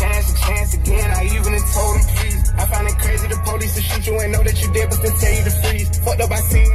chance, a chance again. I even told him please. I find it crazy the police to shoot you and know that you did, but still tell you to freeze. Fucked up, I seen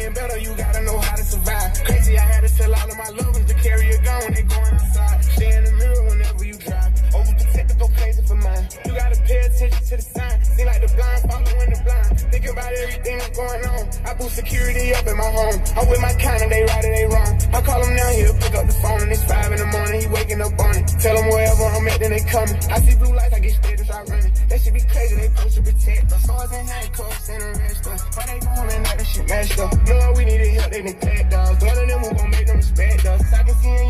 getting better. You gotta know how to survive. Crazy, I had to tell all of my loved ones to carry a gun when they going outside. Stay in the mirror whenever you drive. Oh, Overprotected, go crazy for mine. You gotta pay attention to the sign. Seem like the blind following the blind. Thinking about everything that's going on. I boost security up in my home. I'm with my kind and they right or they wrong. Now, he'll pick up the phone and it's five in the morning. He waking up on it. Tell him wherever I'm at, then they coming. I see blue lights, I get scared and start running. That should be crazy, they supposed to protect us. Swords and handcuffs and arrest us. Why they going and that shit messed up? Lord, we need help, they neglect us. None of them who gon' make them respect us. I can see in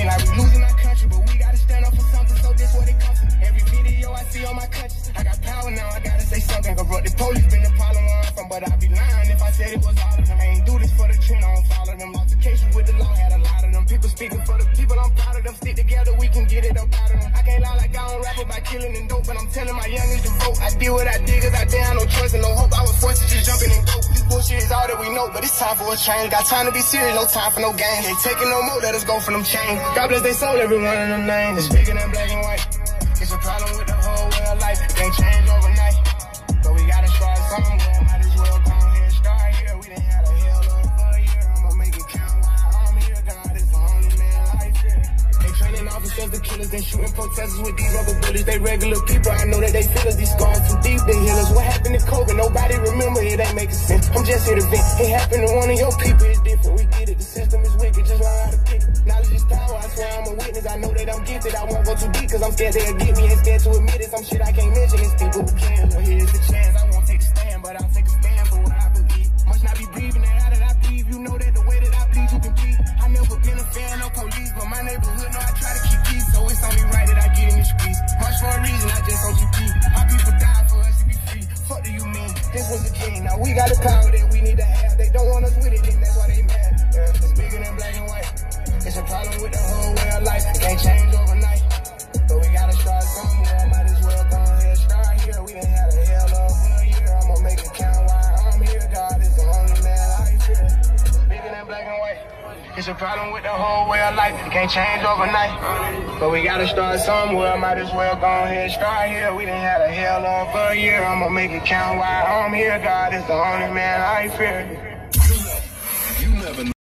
Seem like we losing our country, but we gotta stand up for something. So this what it comes from. Every video I see on my country, I got power now. I gotta say something. Corrupt the police been the problem where I'm from, but I'd be lying if I said it was all of them. I ain't do this for the trend, I don't follow them. Altercations with the law had a lot of them. People speaking for the people, I'm proud of them. Stick together, we can get it up out of them. I can't lie like I don't rap about killing and dope, but I'm telling my youngest to vote. I did what I did, cause I didn't have no choice and no hope. I was forced to just jump in and go. Bullshit is all that we know, but it's time for a change. Got time to be serious, no time for no games. Ain't taking no more, let us go for them chains. God bless they soul, every one of them names. It's bigger than black and white. It's a problem with the whole way of life. Can't change overnight. But we gotta start somewhere. Might as well go ahead, and start here. We done had a hell of a year. I'ma make it count while I'm here. God is the only man I fear. They training officers, the killers, they shooting protesters with these rubber bullets. They regular people. I know that they feel us. These scars too deep. They heal us. What happened to COVID? Making sense. I'm just here to vent. It happened to one of your people. It's different. We get it. The system is wicked. Just learn how to pick it. Knowledge is power. I swear I'm a witness. I know that I'm gifted. I won't go too deep because I'm scared they'll get me. Ain't scared to admit it. Some shit I can't mention. It's people who can. Well, here's the chance. I won't take a stand, but I'll take a stand A king. Now we got the power that we need to have. They don't want us with it, then that's why they mad. Yeah, it's bigger than black and white. It's a problem with the whole It's a problem with the whole way of life. It can't change overnight. But we gotta start somewhere. Might as well go ahead, and start here. We done had a hell of a year. I'ma make it count while I'm here. God is the only man I fear. You never